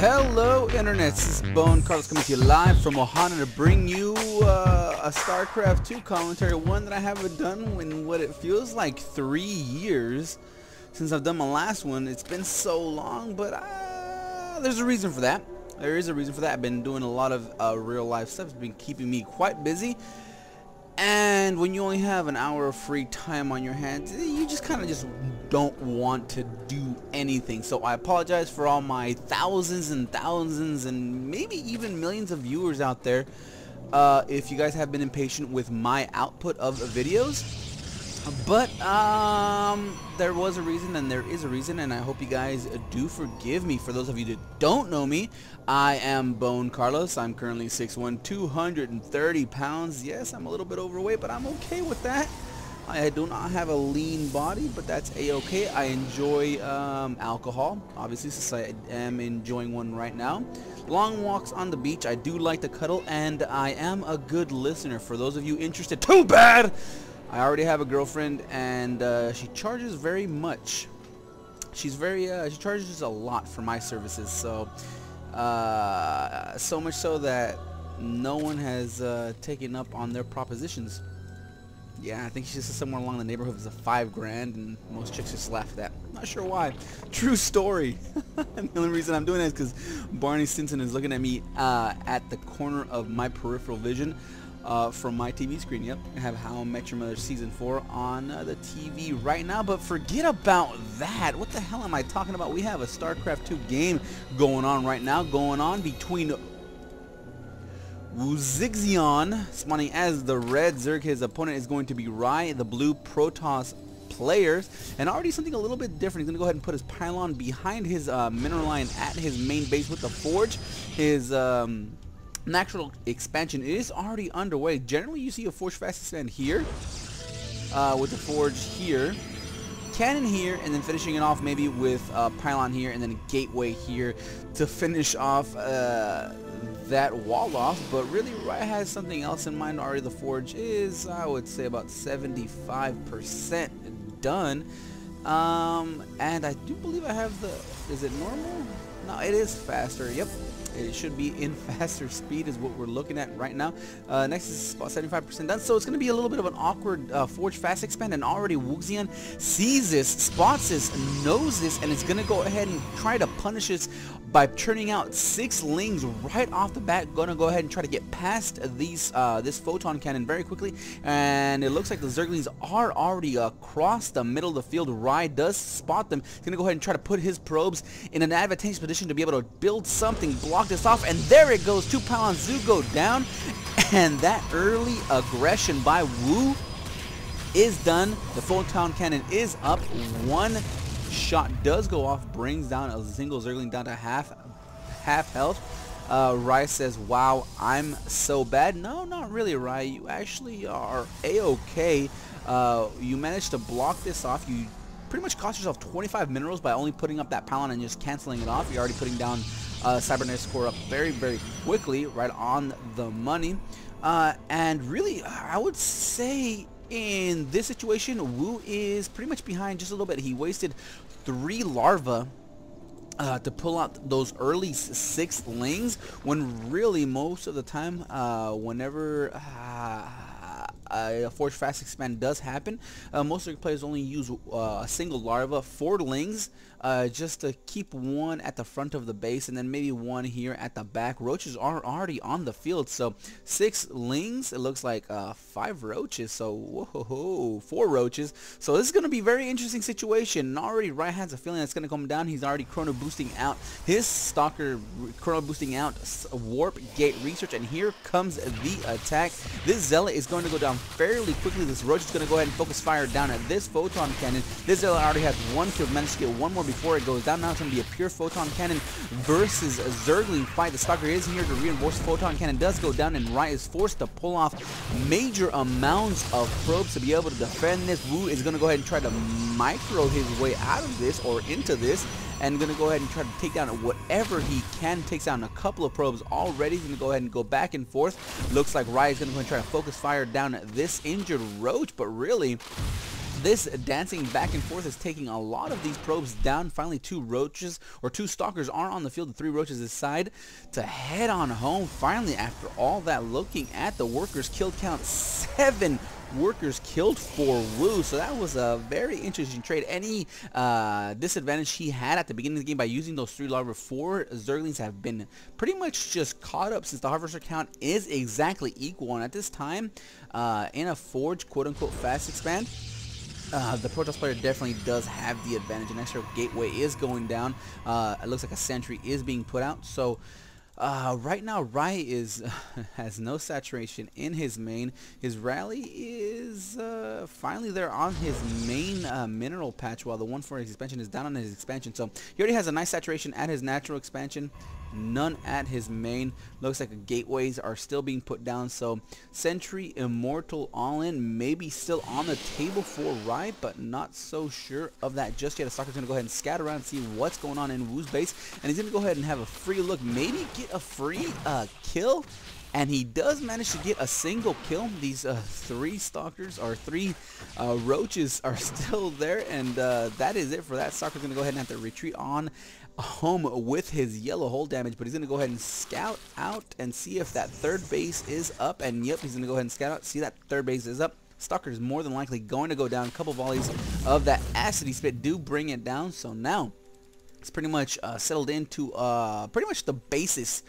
Hello Internet, this is Bone Carlos coming to you live from Ohana to bring you uh, a StarCraft 2 commentary, one that I haven't done in what it feels like three years since I've done my last one. It's been so long, but uh, there's a reason for that. There is a reason for that. I've been doing a lot of uh, real life stuff. It's been keeping me quite busy. And when you only have an hour of free time on your hands, you just kind of just don't want to do anything. So I apologize for all my thousands and thousands and maybe even millions of viewers out there. Uh, if you guys have been impatient with my output of videos, but um, there was a reason and there is a reason and I hope you guys do forgive me. For those of you that don't know me, I am Bone Carlos. I'm currently 6'1", 230 pounds. Yes, I'm a little bit overweight, but I'm okay with that. I do not have a lean body, but that's a-okay. I enjoy um, alcohol, obviously, since I am enjoying one right now. Long walks on the beach. I do like to cuddle, and I am a good listener. For those of you interested, too bad! I already have a girlfriend and uh, she charges very much. She's very, uh, she charges a lot for my services. So, uh, so much so that no one has uh, taken up on their propositions. Yeah, I think she's just somewhere along the neighborhood of five grand, and most chicks just laugh at that. Not sure why. True story. the only reason I'm doing that is because Barney Stinson is looking at me uh, at the corner of my peripheral vision uh, from my TV screen. Yep, I have How I Met Your Mother Season 4 on uh, the TV right now. But forget about that. What the hell am I talking about? We have a StarCraft 2 game going on right now, going on between Woosixion spawning as the red Zerg. His opponent is going to be Rhye, the blue Protoss players and already something a little bit different. He's going to go ahead and put his pylon behind his uh, mineral line at his main base with the forge. His um, natural expansion is already underway. Generally, you see a forge fast expand here uh, with the forge here, cannon here, and then finishing it off maybe with a pylon here and then a gateway here to finish off uh, that wall off. But really, Riot has something else in mind already. The forge is, I would say, about 75% done. Um, and I do believe I have the, is it normal? No, it is faster. Yep, it should be in faster speed is what we're looking at right now. Uh, next is about 75% done. So it's going to be a little bit of an awkward uh, Forge Fast Expand. And already Woosixion sees this, spots this, knows this, and it's going to go ahead and try to punish this by turning out six lings right off the bat. To go ahead and try to get past these uh, this photon cannon very quickly. And it looks like the Zerglings are already across the middle of the field. Rhye does spot them. He's to go ahead and try to put his probes in an advantageous position to be able to build something, block this off, and there it goes. Two pylons do go down. And that early aggression by Wu is done. The photon cannon is up. One shot does go off, brings down a single Zergling down to half half health. Uh, Rhye says, wow, I'm so bad. No, not really, Rhye. You actually are a-okay. Uh, you managed to block this off. You pretty much cost yourself 25 minerals by only putting up that pylon and just canceling it off. You're already putting down uh, Cybernetics Core up very, very quickly, right on the money. Uh, and really, I would say in this situation, Wu is pretty much behind just a little bit. He wasted three larvae uh, to pull out those early six lings when really most of the time uh, whenever uh, a Forge Fast Expand does happen, uh, most of the players only use uh, a single larva, four lings, uh, just to keep one at the front of the base and then maybe one here at the back. Roaches are already on the field, so six lings. It looks like uh, five roaches, so whoa, four roaches. So this is going to be very interesting situation. And already Rhye has a feeling that's going to come down. He's already chrono boosting out his stalker, chrono boosting out warp gate research, and here comes the attack. This zealot is going to go down fairly quickly. This roach is going to go ahead and focus fire down at this photon cannon. This zealot already has one kill, managed to get one more before it goes down. Now it's going to be a pure Photon Cannon versus a Zergling fight. The Stalker is here to reinforce. Photon Cannon does go down and Rhye is forced to pull off major amounts of probes to be able to defend this. Wu is going to go ahead and try to micro his way out of this or into this and going to go ahead and try to take down whatever he can. Takes down a couple of probes already. He's going to go ahead and go back and forth. Looks like is going to go and try to focus fire down this injured Roach, but really this dancing back and forth is taking a lot of these probes down. Finally, two roaches or two stalkers are on the field. The three roaches aside to head on home. Finally, after all that, looking at the workers' kill count, seven workers killed for Wu. So that was a very interesting trade. Any uh, disadvantage he had at the beginning of the game by using those three larvae four Zerglings have been pretty much just caught up since the Harvester count is exactly equal. And at this time, uh, in a Forge quote-unquote fast expand, uh, the Protoss player definitely does have the advantage. An extra gateway is going down. Uh, it looks like a sentry is being put out. So uh, right now, Rhye is has no saturation in his main. His rally is uh, finally there on his main uh, mineral patch, while the one for his expansion is down on his expansion. So he already has a nice saturation at his natural expansion none at his main. Looks like gateways are still being put down. So Sentry Immortal All-In maybe still on the table for Rhye, but not so sure of that just yet. Stalker's going to go ahead and scatter around and see what's going on in Wu's base. And he's going to go ahead and have a free look, maybe get a free uh, kill and he does manage to get a single kill. These uh, three stalkers or three uh, roaches are still there, and uh, that is it for that. Stalker's going to go ahead and have to retreat on home with his yellow hole damage, but he's going to go ahead and scout out and see if that third base is up, and yep, he's going to go ahead and scout out, see that third base is up. Stalker is more than likely going to go down. A couple volleys of that Acidity Spit do bring it down, so now it's pretty much uh, settled into uh, pretty much the basis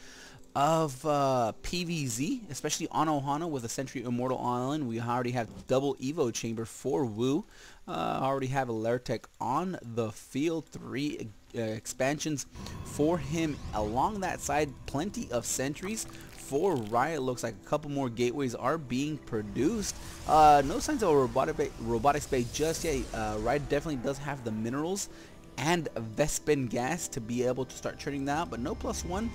of uh, PVZ, especially on Ohana with a Sentry Immortal All-In. We already have double Evo Chamber for Wu. Uh, already have a Lairtech on the field. Three uh, expansions for him. Along that side, plenty of sentries. For Riot, looks like a couple more gateways are being produced. Uh, no signs of a robotic, robotic space just yet. Uh, Riot definitely does have the minerals and Vespene gas to be able to start turning that out, but no plus one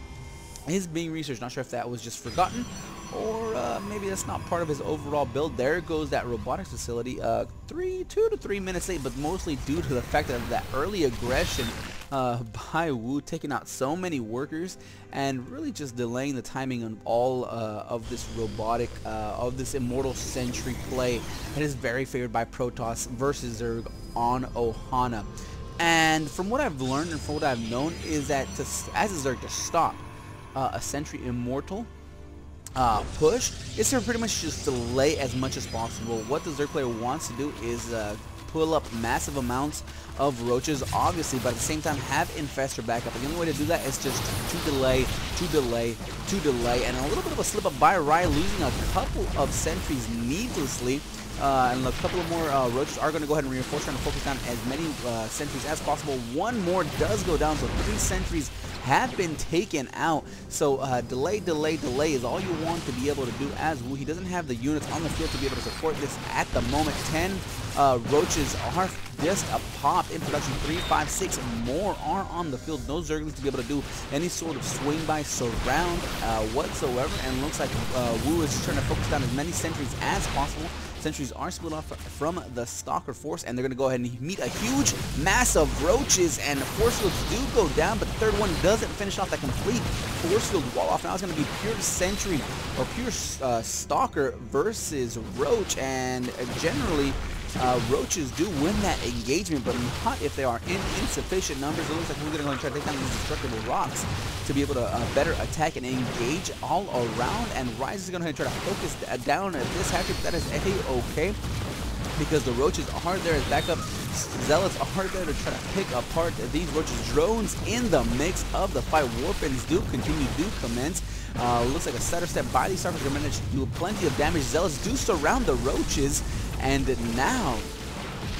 is being researched. Not sure if that was just forgotten or uh, maybe that's not part of his overall build. There goes that robotics facility. Uh, three, two to three minutes late, but mostly due to the fact of that early aggression uh, by Wu, taking out so many workers and really just delaying the timing on all uh, of this robotic, uh, of this Immortal Sentry play. that is very favored by Protoss versus Zerg on Ohana. And from what I've learned and from what I've known is that to, as a Zerg to stop uh, a Sentry Immortal uh, push is to pretty much just delay as much as possible. What the Zerg player wants to do is uh, pull up massive amounts of roaches, obviously, but at the same time have infestor backup. And the only way to do that is just to delay, to delay, to delay, and a little bit of a slip up by Rhye, losing a couple of sentries needlessly. Uh, and a couple of more uh, roaches are going to go ahead and reinforce, trying to focus down as many uh, sentries as possible. One more does go down, so three sentries have been taken out. So uh, delay, delay, delay is all you want to be able to do as Wu. He doesn't have the units on the field to be able to support this at the moment. 10 uh, roaches are just a pop in production. Three, five, six more are on the field. No Zerglings to be able to do any sort of swing by surround uh, whatsoever. And looks like uh, Wu is just trying to focus down as many sentries as possible. Sentries are split off from the Stalker Force, and they're going to go ahead and meet a huge mass of roaches, and force fields do go down, but the third one doesn't finish off that complete force field wall off. Now it's going to be pure Sentry or pure uh, Stalker versus Roach, and generally uh, roaches do win that engagement, but not if they are in insufficient numbers. It looks like we're going to go and try to take down these destructible rocks to be able to uh, better attack and engage all around. And Rise is going to try to focus down at this hatchet. That is A-okay because the roaches are there as backup. Zealots are there to try to pick apart these roaches. Drones in the mix of the fight. Warpins do continue, do commence. Uh, looks like a stutter step by these Stalkers are managed to do plenty of damage. Zealots do surround the roaches and now,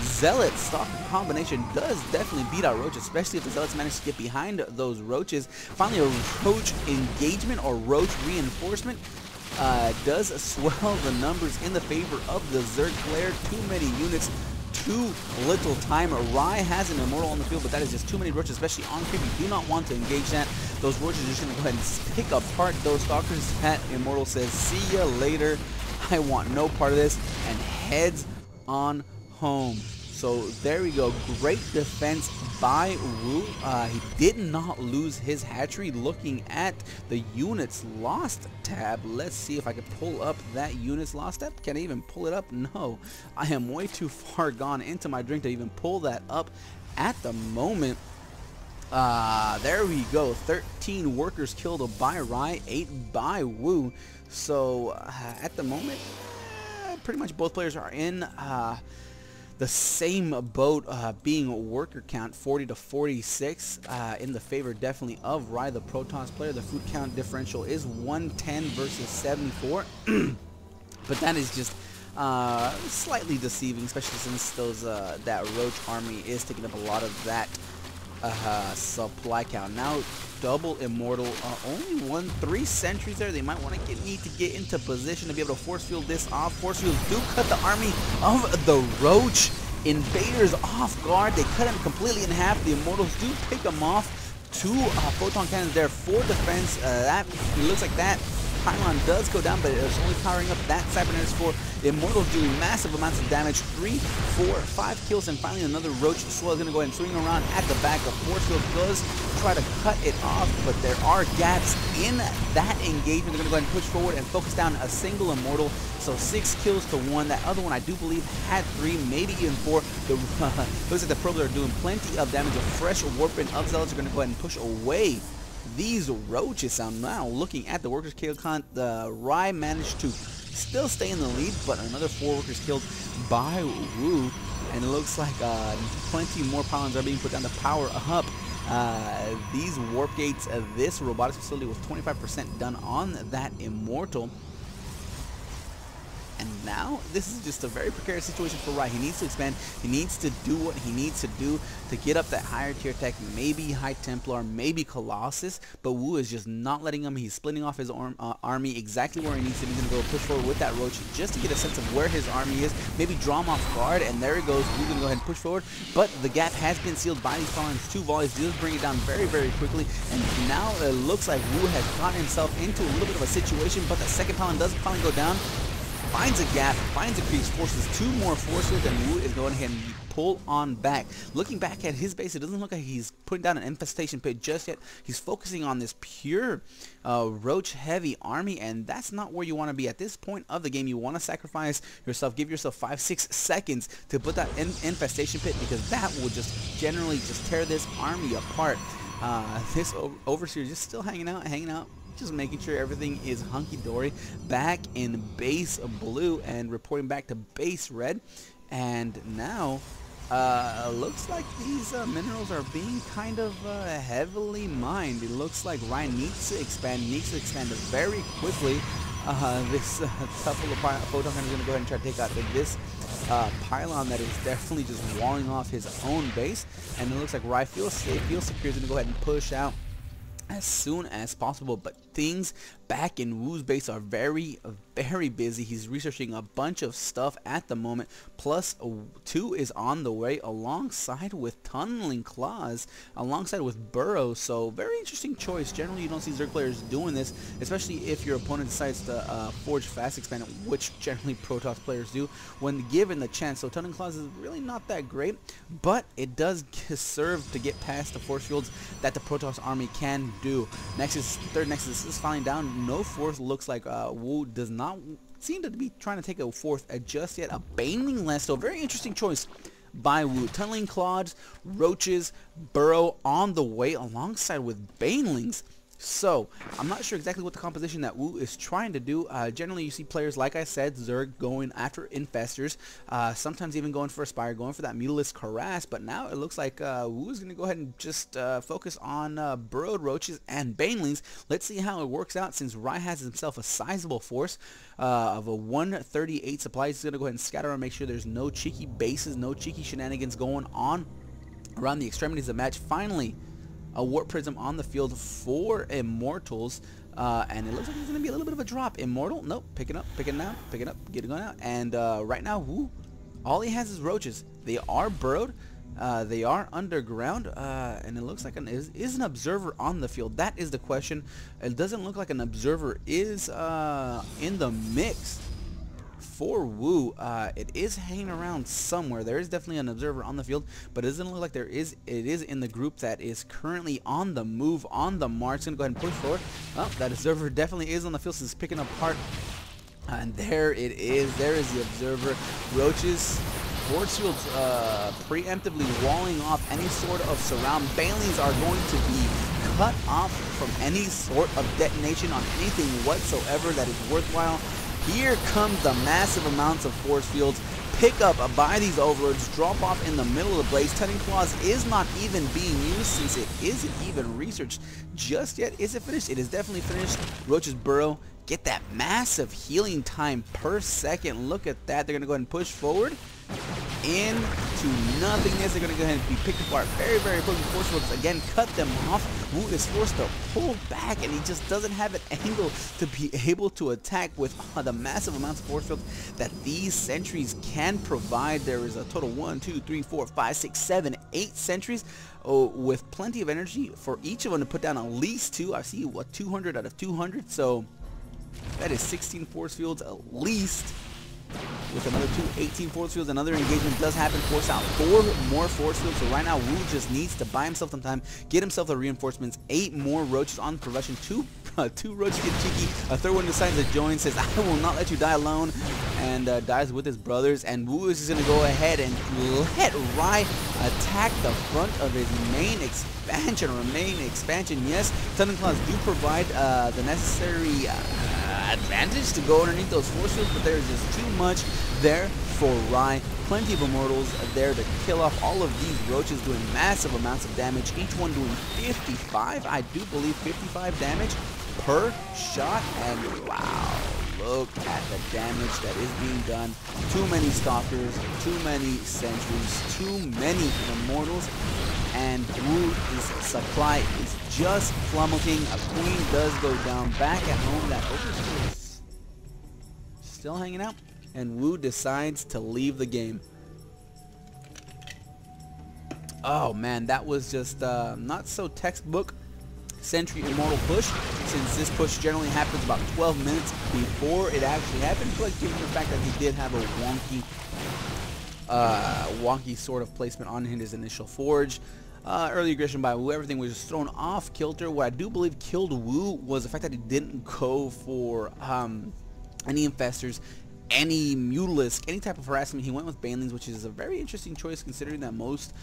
Zealot stock combination does definitely beat out Roach, especially if the Zealots manage to get behind those Roaches. Finally, a Roach engagement or Roach reinforcement uh, does swell the numbers in the favor of the Zerg player. Too many units, too little time. Rhye has an Immortal on the field, but that is just too many Roaches, especially on creep. You do not want to engage that. Those Roaches are just going to go ahead and pick apart those Stalkers. That Immortal says, see ya later. I want no part of this, and heads on home. So there we go. Great defense by Wu. Uh, he did not lose his hatchery. Looking at the units lost tab. Let's see if I can pull up that units lost tab. Can I even pull it up? No. I am way too far gone into my drink to even pull that up at the moment. Uh, there we go. 13 workers killed by Rhye, 8 by Wu. So uh, at the moment, pretty much both players are in uh, the same boat, uh, being worker count 40 to 46 uh, in the favor definitely of Rhye, the Protoss player. The food count differential is 110 versus 74. but that is just uh, slightly deceiving, especially since those uh, that Roach army is taking up a lot of that uh, supply count. Now double immortal, uh, only one, three sentries there. They might want to get need to get into position to be able to force field this off. Force fields do cut the army of the Roach. Invaders off guard. They cut him completely in half. The immortals do pick him off. Two uh, photon cannons there for defense. Uh, that looks like that pylon does go down, but it's only powering up that cybernetics core. Immortal doing massive amounts of damage. Three, four, five kills, and finally another Roach Swell is going to go ahead and swing around at the back. of Force Field does try to cut it off, but there are gaps in that engagement. They're going to go ahead and push forward and focus down a single Immortal. So six kills to one. That other one, I do believe, had three, maybe even four. The, uh, looks like the Probler are doing plenty of damage. A fresh warping of Zealots are going to go ahead and push away these roaches sound now looking at the workers kill count the Rhye managed to still stay in the lead but another four workers killed by Wu. And it looks like uh, plenty more pylons are being put down. To power up uh, these warp gates uh, this robotics facility was 25% done on that immortal and now, this is just a very precarious situation for Rhye. He needs to expand. He needs to do what he needs to do to get up that higher tier tech. Maybe High Templar, maybe Colossus. But Wu is just not letting him. He's splitting off his arm, uh, army exactly where he needs to. He's going to go push forward with that Roach just to get a sense of where his army is. Maybe draw him off guard. And there he goes. Wu's going to go ahead and push forward. But the gap has been sealed by these Fallen's two volleys. Does bring it down very, very quickly. And now it looks like Wu has gotten himself into a little bit of a situation. But the second Pylon does finally go down finds a gap, finds a crease, forces two more forces, and Wu is going ahead and pull on back. Looking back at his base, it doesn't look like he's putting down an infestation pit just yet. He's focusing on this pure uh, roach heavy army, and that's not where you want to be at this point of the game. You want to sacrifice yourself, give yourself five, six seconds to put that in infestation pit because that will just generally just tear this army apart. Uh, this overseer just still hanging out, hanging out, just making sure everything is hunky-dory back in base blue and reporting back to base red and now uh, looks like these uh, minerals are being kind of uh, heavily mined. It looks like Ryan needs to expand, needs to expand very quickly. Uh, this uh, couple of photon is going to go ahead and try to take out this uh, pylon that is definitely just walling off his own base. And it looks like safe, feels secure, is going to go ahead and push out as soon as possible but things back in Wu's base are very very busy. He's researching a bunch of stuff at the moment. Plus two is on the way alongside with tunneling claws alongside with burrow. So very interesting choice. Generally you don't see Zerg players doing this especially if your opponent decides to uh, forge fast expand which generally Protoss players do when given the chance. So tunneling claws is really not that great but it does serve to get past the force fields that the Protoss army can do. Next is third next is falling down. No fourth looks like uh, Wu does not seem to be trying to take a fourth uh, just yet. A Baneling Lance, so very interesting choice by Wu. Tunneling Claws, Roaches, Burrow on the way alongside with Banelings. So, I'm not sure exactly what the composition that Wu is trying to do. Uh, generally, you see players, like I said, Zerg going after Infestors, uh, sometimes even going for Aspire, going for that Mutalisk Harass, but now it looks like uh, Wu is going to go ahead and just uh, focus on uh, Burrowed Roaches and Banelings. Let's see how it works out since Rhye has himself a sizable force uh, of a 138 supply. He's going to go ahead and scatter and make sure there's no cheeky bases, no cheeky shenanigans going on around the extremities of the match. Finally, a Warp Prism on the field for Immortals. Uh, and it looks like there's going to be a little bit of a drop. Immortal, nope, picking up, picking out, picking up, getting going out. And uh, right now, all he has is roaches. They are burrowed. Uh, they are underground, uh, and it looks like an is, is an observer on the field. That is the question. It doesn't look like an observer is uh, in the mix for Wu, uh, it is hanging around somewhere. There is definitely an observer on the field, but it doesn't look like there is. It is in the group that is currently on the move, on the march. Gonna go ahead and push forward. Well, that observer definitely is on the field, so it's picking up heart. And there it is. There is the observer. Roaches Force Fields uh, preemptively walling off any sort of surround. Banelings are going to be cut off from any sort of detonation on anything whatsoever that is worthwhile. Here comes the massive amounts of force fields. Pick up by these overlords, drop off in the middle of the blaze. Tunneling Claws is not even being used since it isn't even researched just yet. Is it finished? It is definitely finished. Roach's Burrow get that massive healing time per second. Look at that. They're going to go ahead and push forward into nothingness. They're going to go ahead and be picked apart very, very quickly. Force Fields again cut them off. Wu is forced to pull back, and he just doesn't have an angle to be able to attack with uh, the massive amounts of force fields that these sentries can provide. There is a total one, two, three, four, five, six, seven, eight sentries oh, with plenty of energy for each of them to put down at least two. I see, what, 200 out of 200? So that is 16 force fields at least with another two 18 force fields. Another engagement does happen. Force out four more force fields. So right now, Wu just needs to buy himself some time, get himself the reinforcements. Eight more roaches on progression. Two uh, two roaches get cheeky. A third one decides to join, says, I will not let you die alone, and uh, dies with his brothers. And Wu is just going to go ahead and let Rhye attack the front of his main expansion, or main expansion. Yes, Tunneling Claws do provide uh, the necessary uh, advantage to go underneath those force fields, but there's just too much there for Rhye. Plenty of Immortals there to kill off all of these roaches doing massive amounts of damage, each one doing 55, I do believe 55 damage per shot, and wow, look at the damage that is being done. Too many Stalkers, too many Sentries, too many Immortals, and Wu's supply is just plummeting. A Queen does go down back at home. That Overseer is still hanging out and Wu decides to leave the game. Oh man, that was just uh, not so textbook Sentry Immortal push, since this push generally happens about 12 minutes before it actually happened, but given the fact that he did have a wonky, uh, wonky sort of placement on his initial forge, uh, early aggression by Wu, everything was just thrown off kilter. What I do believe killed Wu was the fact that he didn't go for um, any infestors any Mutalisk, any type of harassment. He went with Banelings, which is a very interesting choice considering that most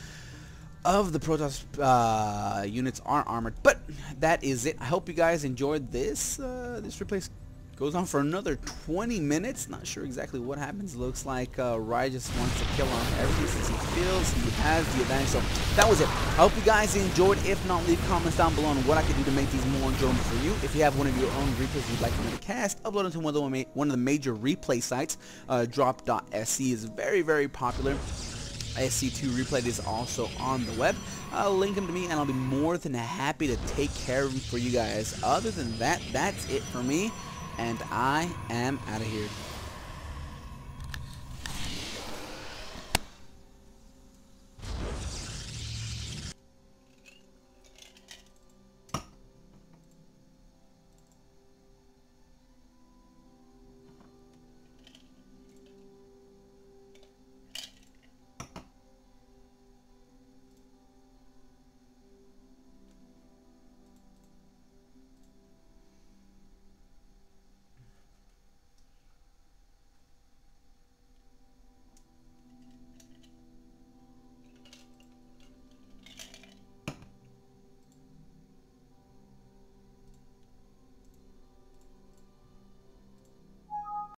of the Protoss uh, units are armored. But that is it. I hope you guys enjoyed this. Uh, this replace Goes on for another 20 minutes. Not sure exactly what happens. Looks like uh, Rhye just wants to kill on everything since he feels he has the advantage. So that was it. I hope you guys enjoyed. If not, leave comments down below on what I could do to make these more enjoyable for you. If you have one of your own replays you'd like me to cast, upload them to one of the, one of the major replay sites. Uh, drop.sc is very, very popular. SC2 replay is also on the web. I'll link them to me and I'll be more than happy to take care of them for you guys. Other than that, that's it for me and I am out of here.